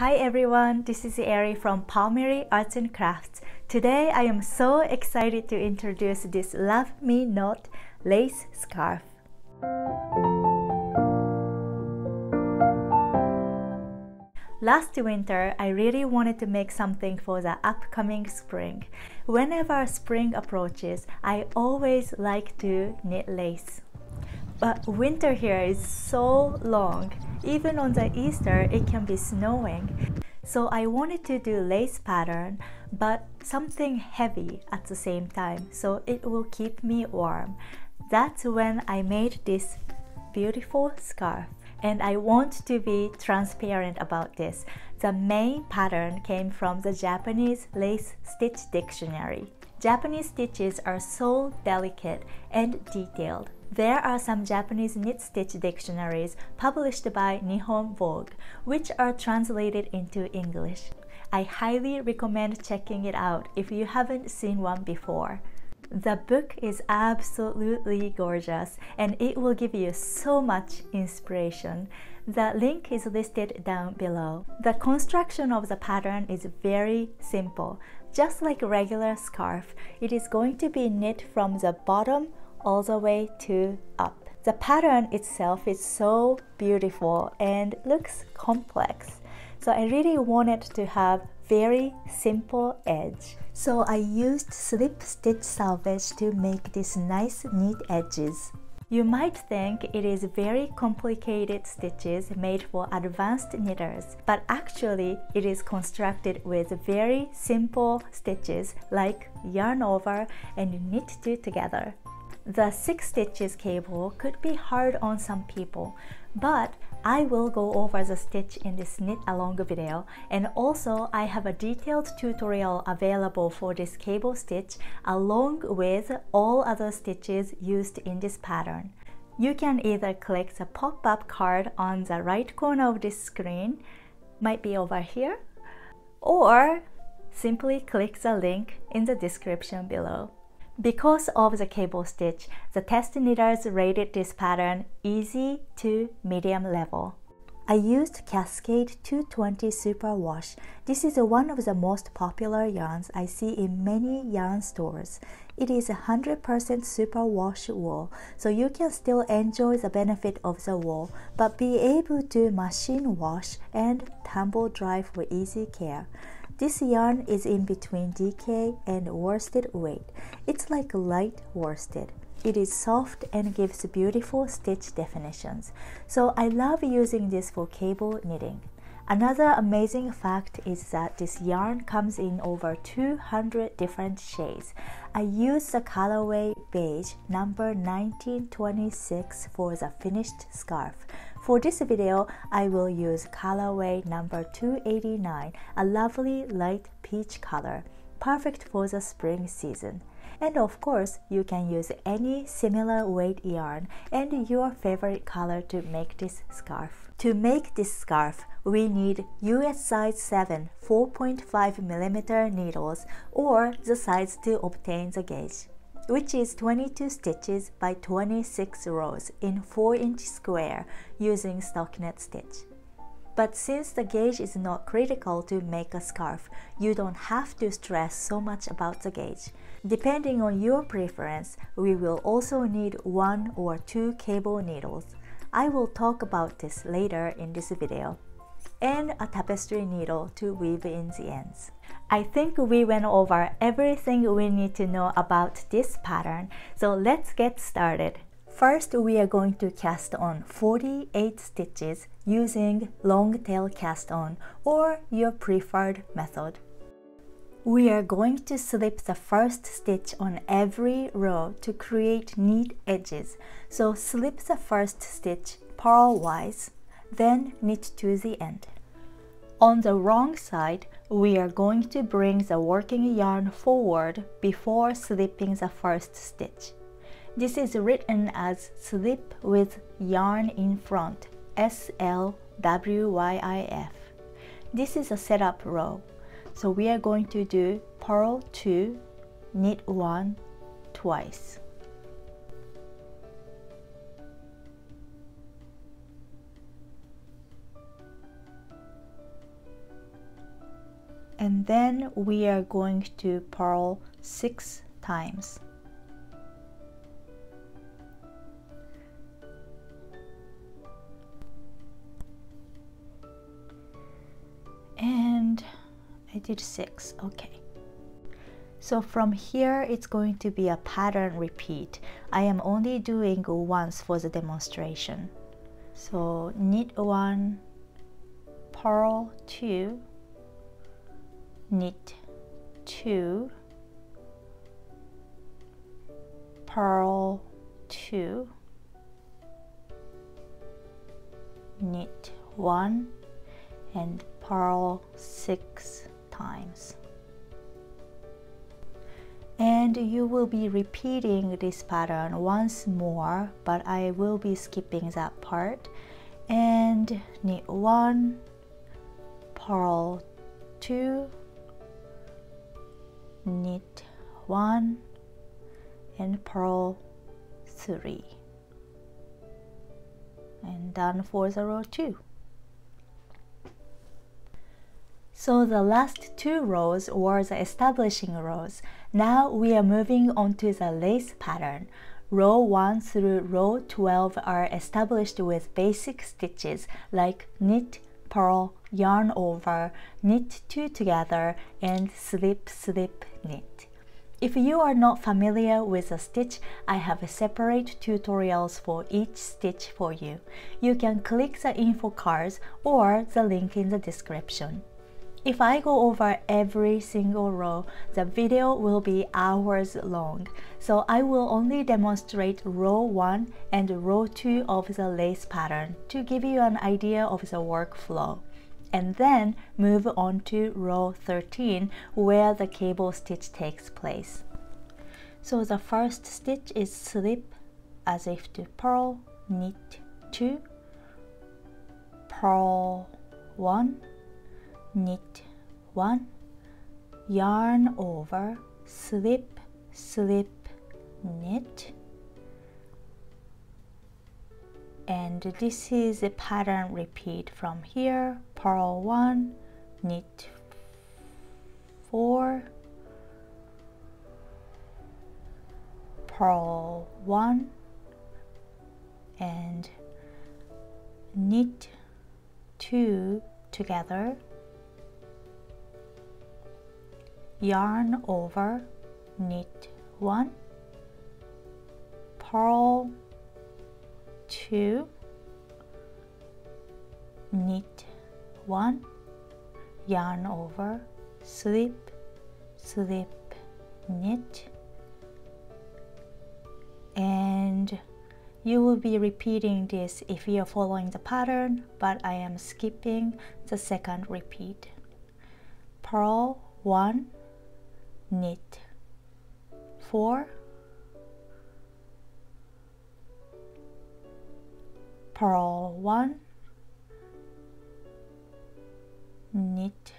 Hi everyone, this is Eri from Palmeri Arts and Crafts. Today I am so excited to introduce this Love Me Knot lace scarf. Last winter, I really wanted to make something for the upcoming spring. Whenever spring approaches, I always like to knit lace. But winter here is so long. Even on the Easter, it can be snowing. So I wanted to do lace pattern, but something heavy at the same time, so it will keep me warm. That's when I made this beautiful scarf and I want to be transparent about this. The main pattern came from the Japanese lace stitch dictionary. Japanese stitches are so delicate and detailed. There are some Japanese knit stitch dictionaries published by Nihon Vogue, which are translated into English. I highly recommend checking it out if you haven't seen one before. The book is absolutely gorgeous and it will give you so much inspiration. The link is listed down below. The construction of the pattern is very simple. Just like a regular scarf, it is going to be knit from the bottom all the way to up. The pattern itself is so beautiful and looks complex. So I really wanted to have very simple edge. So I used slip stitch selvage to make these nice neat edges. You might think it is very complicated stitches made for advanced knitters, but actually it is constructed with very simple stitches like yarn over and knit two together. The 6 stitches cable could be hard on some people, but I will go over the stitch in this knit along video and also I have a detailed tutorial available for this cable stitch along with all other stitches used in this pattern. You can either click the pop-up card on the right corner of this screen, might be over here, or simply click the link in the description below. Because of the cable stitch, the test knitters rated this pattern easy to medium level. I used Cascade 220 Super Wash. This is one of the most popular yarns I see in many yarn stores. It is 100% super wash wool, so you can still enjoy the benefit of the wool, but be able to machine wash and tumble dry for easy care. This yarn is in between DK and worsted weight. It's like light worsted. It is soft and gives beautiful stitch definitions. So I love using this for cable knitting. Another amazing fact is that this yarn comes in over 200 different shades. I used the colorway beige number 1926 for the finished scarf. For this video, I will use colorway number 289, a lovely light peach color, perfect for the spring season. And of course, you can use any similar weight yarn and your favorite color to make this scarf. To make this scarf, we need US size 7 4.5mm needles or the size to obtain the gauge, which is 22 stitches by 26 rows in 4 inch square using stockinette stitch. But since the gauge is not critical to make a scarf, you don't have to stress so much about the gauge. Depending on your preference, we will also need one or two cable needles. I will talk about this later in this video. And a tapestry needle to weave in the ends. I think we went over everything we need to know about this pattern, so let's get started. First, we are going to cast on 48 stitches using long tail cast on or your preferred method. We are going to slip the first stitch on every row to create neat edges. So slip the first stitch purlwise, then knit to the end. On the wrong side, we are going to bring the working yarn forward before slipping the first stitch. This is written as slip with yarn in front, S-L-W-Y-I-F. This is a setup row. So we are going to do purl 2, knit 1 twice. And then we are going to purl six times. And I did six okay. So from here it's going to be a pattern repeat. I am only doing once for the demonstration. So knit one purl two knit two purl two knit one and purl six times. And you will be repeating this pattern once more but I will be skipping that part. And knit one purl two knit one and purl three and done for the row two So the last two rows were the establishing rows. Now we are moving on to the lace pattern. Row 1 through row 12 are established with basic stitches like knit, purl, yarn over, knit two together, and slip, slip, knit. If you are not familiar with a stitch, I have separate tutorials for each stitch for you. You can click the info cards or the link in the description. If I go over every single row, the video will be hours long, so I will only demonstrate row 1 and row 2 of the lace pattern to give you an idea of the workflow. And then move on to row 13 where the cable stitch takes place. So the first stitch is slip as if to purl, knit 2, purl 1, knit 1 yarn over slip slip knit and this is a pattern repeat from here purl 1 knit 4 purl 1 and knit 2 together. Yarn over knit 1 purl 2 knit 1 yarn over slip slip knit and you will be repeating this if you are following the pattern but I am skipping the second repeat. Purl 1 knit. 4 purl 1 knit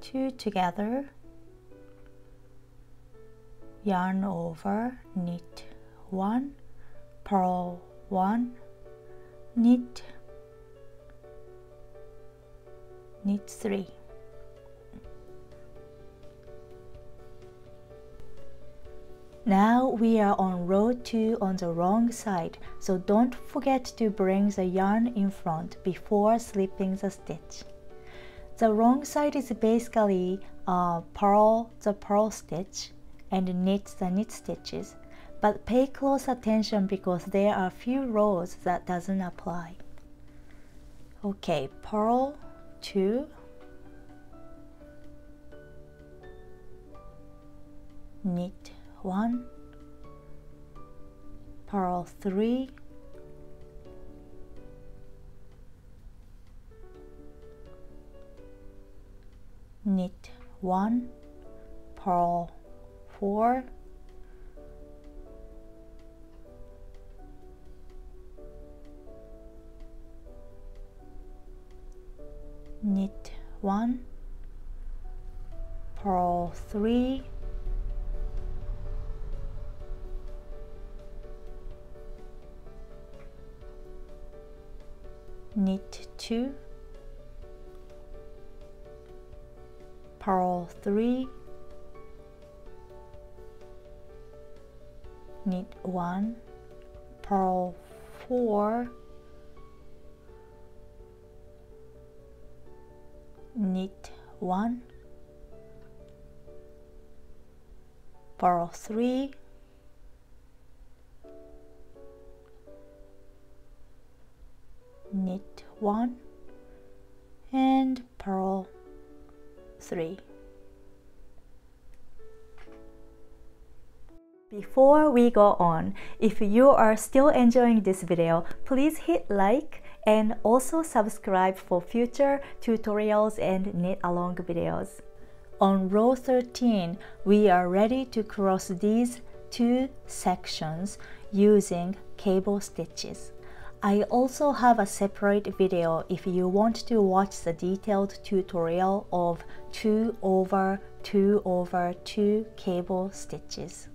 2 together. Yarn over knit 1 purl 1 knit. Knit 3 Now we are on row 2 on the wrong side, so don't forget to bring the yarn in front before slipping the stitch. The wrong side is basically uh, purl the purl stitch and knit the knit stitches, but pay close attention because there are few rows that doesn't apply. Okay, purl 2 knit 1 purl 3 knit 1 purl 4 knit 1 purl 3 knit 2 purl 3 knit 1 purl 4 knit 1 purl 3 knit 1 and purl 3 Before we go on, if you are still enjoying this video, please hit like and also subscribe for future tutorials and knit along videos. On row 13, we are ready to cross these two sections using cable stitches. I also have a separate video if you want to watch the detailed tutorial of 2 over 2 over 2 cable stitches.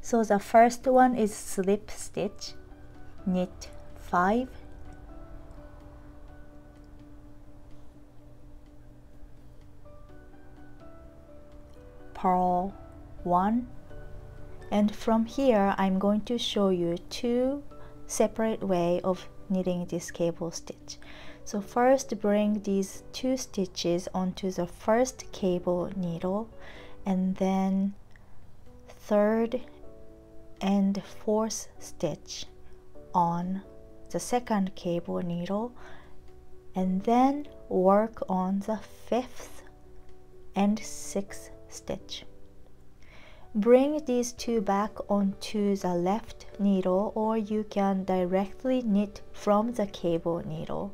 So the first one is slip stitch, knit 5, purl 1 and from here I'm going to show you two separate way of knitting this cable stitch so first bring these two stitches onto the first cable needle and then third and fourth stitch on the second cable needle and then work on the fifth and sixth stitch. Bring these two back onto the left needle or you can directly knit from the cable needle,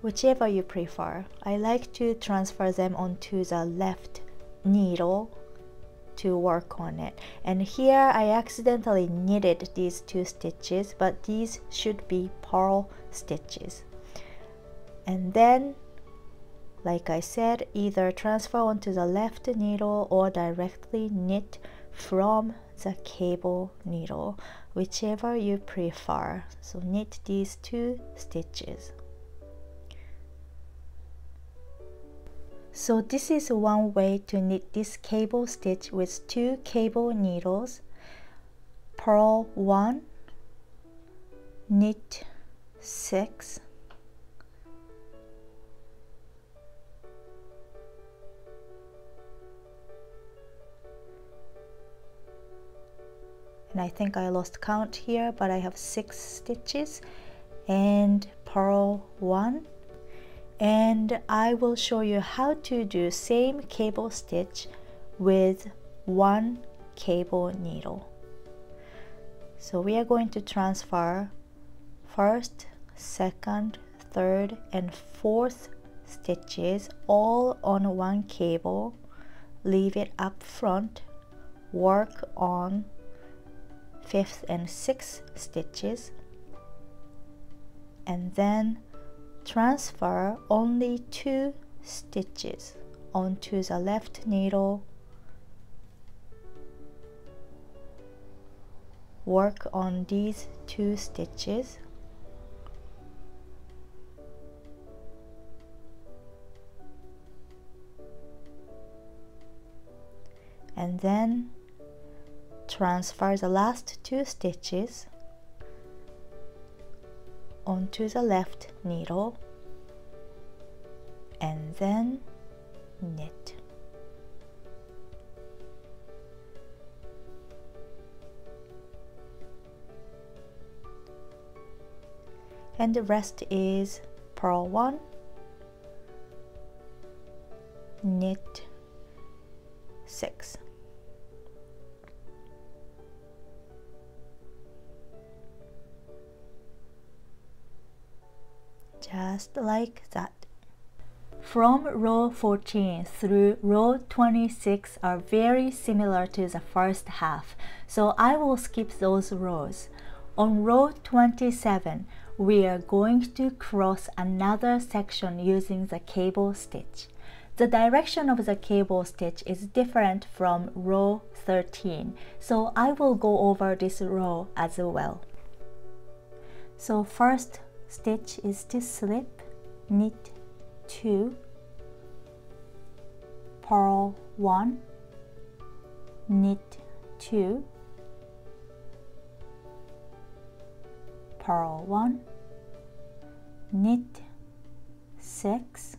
whichever you prefer. I like to transfer them onto the left needle to work on it. And here I accidentally knitted these two stitches but these should be purl stitches. And then like I said either transfer onto the left needle or directly knit from the cable needle whichever you prefer so knit these two stitches So this is one way to knit this cable stitch with two cable needles. Purl 1, knit 6, and I think I lost count here but I have six stitches and purl 1 and I will show you how to do same cable stitch with one cable needle. So we are going to transfer first, second, third and fourth stitches all on one cable, leave it up front, work on fifth and sixth stitches. And then transfer only two stitches onto the left needle. Work on these two stitches. And then transfer the last two stitches onto the left needle and then knit. And the rest is purl 1, knit 6. Just like that. From row 14 through row 26 are very similar to the first half, so I will skip those rows. On row 27, we are going to cross another section using the cable stitch. The direction of the cable stitch is different from row 13, so I will go over this row as well. So first, stitch is to slip knit 2 purl 1 knit 2 purl 1 knit 6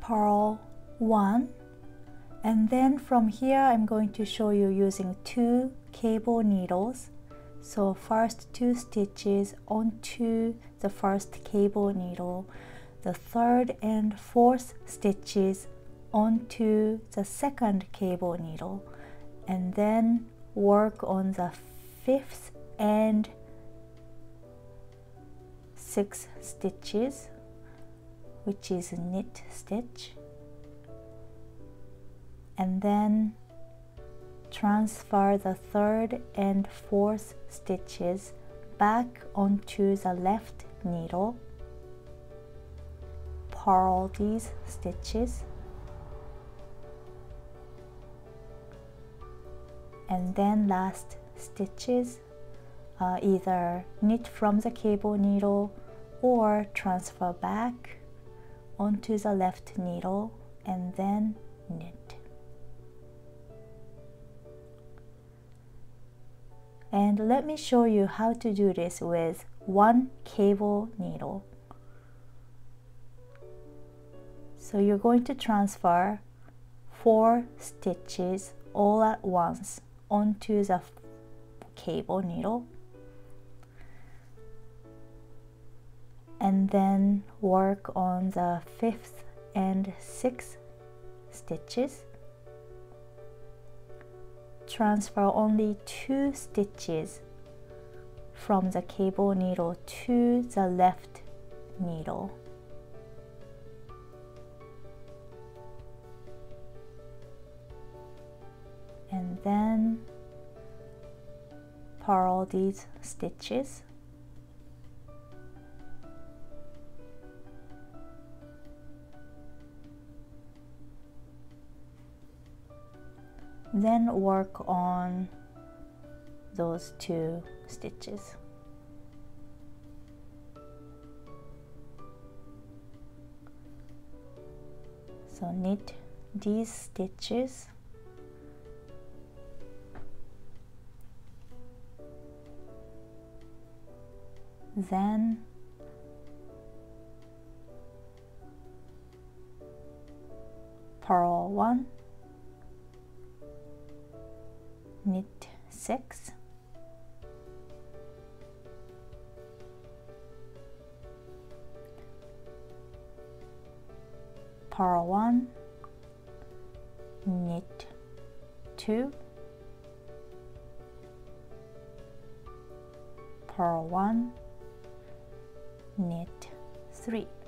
purl 1 and then from here I'm going to show you using two cable needles. So first two stitches onto the first cable needle. The third and fourth stitches onto the second cable needle. And then work on the fifth and sixth stitches which is a knit stitch and then transfer the third and fourth stitches back onto the left needle. Purl these stitches. And then last stitches uh, either knit from the cable needle or transfer back onto the left needle and then knit and let me show you how to do this with one cable needle. So you're going to transfer four stitches all at once onto the cable needle. And then work on the fifth and sixth stitches transfer only two stitches from the cable needle to the left needle. And then purl these stitches then work on those two stitches. So knit these stitches. Then purl one knit 6 purl 1 knit 2 purl 1 knit 3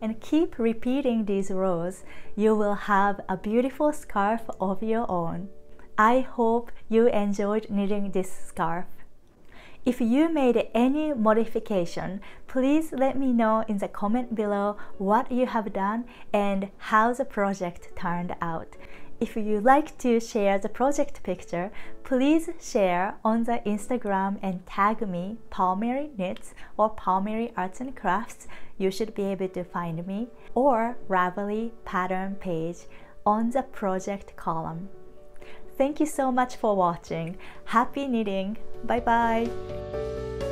and keep repeating these rows, you will have a beautiful scarf of your own. I hope you enjoyed knitting this scarf. If you made any modification, please let me know in the comment below what you have done and how the project turned out. If you like to share the project picture, please share on the Instagram and tag me Palmeri Knits or Palmeri Arts and Crafts. You should be able to find me or Ravelry pattern page on the project column. Thank you so much for watching. Happy knitting. Bye bye.